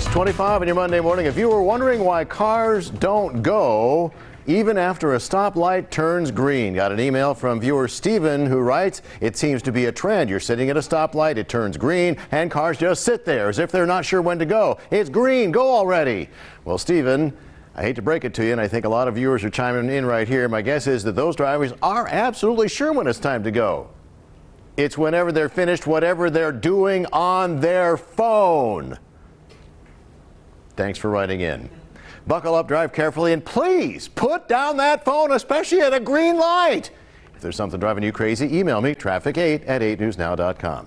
625 on your Monday morning. If you were wondering why cars don't go even after a stoplight turns green, got an email from viewer Steven who writes, it seems to be a trend. You're sitting at a stoplight, it turns green, and cars just sit there as if they're not sure when to go. It's green, go already. Well, Steven, I hate to break it to you, and I think a lot of viewers are chiming in right here. My guess is that those drivers are absolutely sure when it's time to go. It's whenever they're finished whatever they're doing on their phone. Thanks for writing in. Buckle up, drive carefully, and please put down that phone, especially at a green light. If there's something driving you crazy, email me traffic8 at 8newsnow.com.